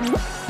Mm-hmm.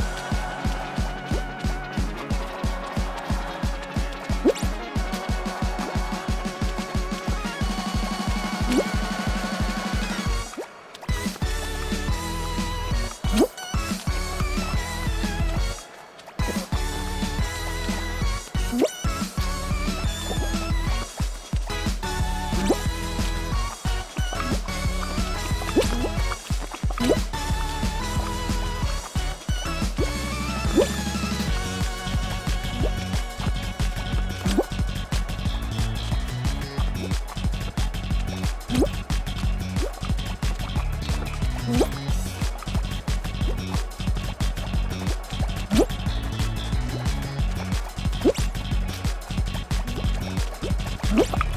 Whoop!